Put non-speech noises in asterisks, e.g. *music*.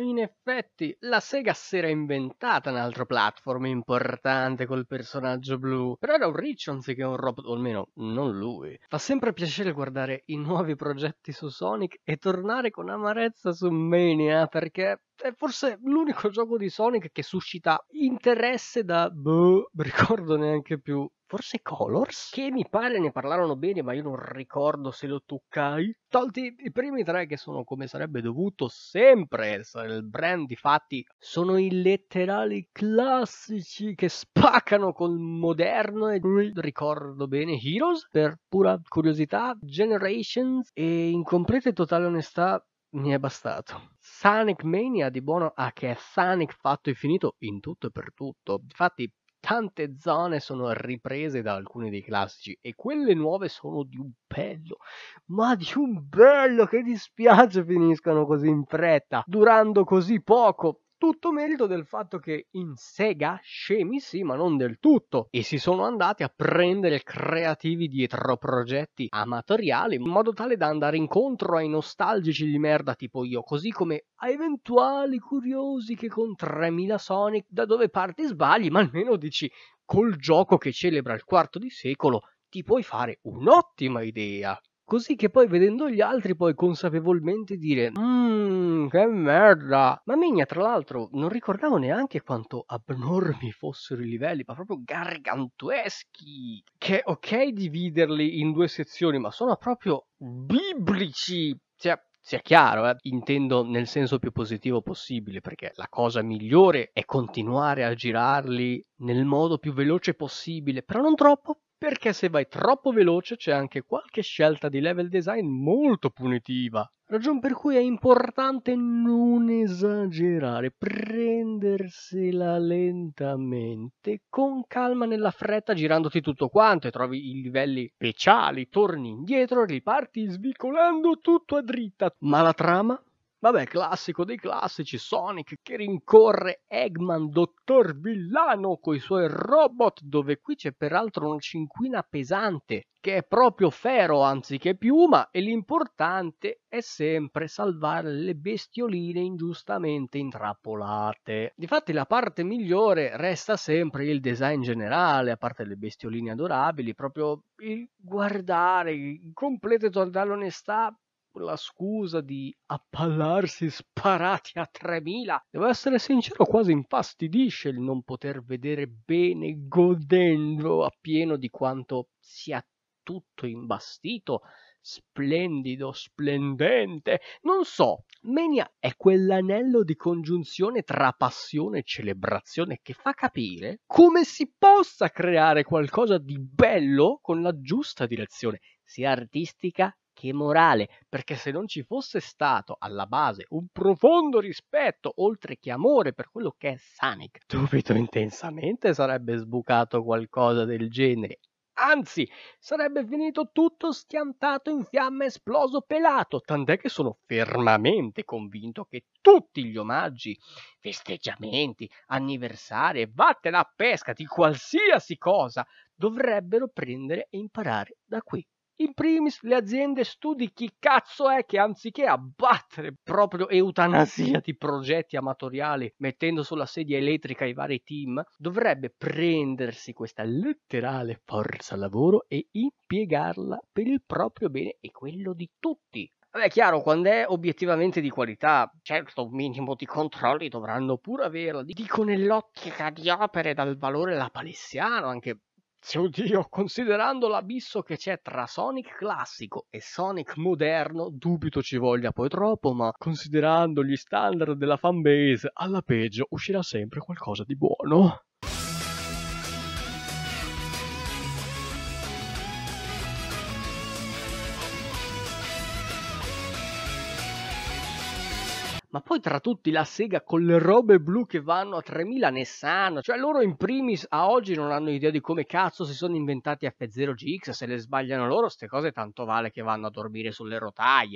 In effetti, la Sega si era inventata un altro platform importante col personaggio blu, però era un Rich anziché un robot, o almeno non lui. Fa sempre piacere guardare i nuovi progetti su Sonic e tornare con amarezza su Mania, perché è forse l'unico gioco di Sonic che suscita interesse da, boh, *laughs* ricordo neanche più, forse Colors? Che mi pare ne parlarono bene, ma io non ricordo se lo toccai. Tolti i primi tre che sono come sarebbe dovuto sempre essere il brand, difatti sono i letterali classici che spaccano col moderno e ricordo bene Heroes per pura curiosità, Generations e in completa e totale onestà mi è bastato. Sonic Mania di buono ha che è Sonic fatto e finito in tutto e per tutto. Infatti tante zone sono riprese da alcuni dei classici e quelle nuove sono di un bello, ma di un bello che dispiace finiscano così in fretta, durando così poco tutto merito del fatto che in Sega, scemi sì, ma non del tutto, e si sono andati a prendere creativi dietro progetti amatoriali in modo tale da andare incontro ai nostalgici di merda tipo io, così come a eventuali curiosi che con 3000 Sonic da dove parti sbagli, ma almeno dici col gioco che celebra il quarto di secolo ti puoi fare un'ottima idea. Così che poi vedendo gli altri puoi consapevolmente dire Mmm, che merda! Ma Migna, tra l'altro, non ricordavo neanche quanto abnormi fossero i livelli, ma proprio gargantueschi. Che ok dividerli in due sezioni, ma sono proprio biblici. Cioè, sia chiaro, eh, intendo nel senso più positivo possibile, perché la cosa migliore è continuare a girarli nel modo più veloce possibile, però non troppo, perché se vai troppo veloce c'è anche qualche scelta di level design molto punitiva. Ragion per cui è importante non esagerare, prendersela lentamente, con calma nella fretta, girandoti tutto quanto e trovi i livelli speciali, torni indietro, riparti svicolando tutto a dritta. Ma la trama? Vabbè, classico dei classici, Sonic che rincorre Eggman, dottor Villano, coi suoi robot, dove qui c'è peraltro una cinquina pesante, che è proprio Fero anziché Piuma, e l'importante è sempre salvare le bestioline ingiustamente intrappolate. Difatti la parte migliore resta sempre il design generale, a parte le bestioline adorabili, proprio il guardare, in completa totale onestà, la scusa di appallarsi sparati a 3000. Devo essere sincero, quasi infastidisce il non poter vedere bene godendo appieno di quanto sia tutto imbastito, splendido, splendente. Non so, Mania è quell'anello di congiunzione tra passione e celebrazione che fa capire come si possa creare qualcosa di bello con la giusta direzione, sia artistica che morale, perché se non ci fosse stato alla base un profondo rispetto, oltre che amore per quello che è Sonic, dubito intensamente sarebbe sbucato qualcosa del genere. Anzi, sarebbe finito tutto schiantato in fiamme esploso pelato, tant'è che sono fermamente convinto che tutti gli omaggi, festeggiamenti, anniversari e vattene a pesca di qualsiasi cosa dovrebbero prendere e imparare da qui. In primis le aziende studi chi cazzo è che anziché abbattere proprio eutanasia di progetti amatoriali mettendo sulla sedia elettrica i vari team, dovrebbe prendersi questa letterale forza lavoro e impiegarla per il proprio bene e quello di tutti. Vabbè, chiaro, quando è obiettivamente di qualità, certo, un minimo di controlli dovranno pure averlo. Dico nell'ottica di opere dal valore lapalissiano, anche sì, oddio, *laughs* considerando l'abisso che c'è tra Sonic classico e Sonic moderno, dubito ci voglia poi troppo, ma considerando gli standard della fanbase, alla peggio uscirà sempre qualcosa di buono. Ma poi tra tutti la Sega con le robe blu che vanno a 3000 ne sanno, cioè loro in primis a oggi non hanno idea di come cazzo si sono inventati F0GX, se le sbagliano loro ste cose tanto vale che vanno a dormire sulle rotaie.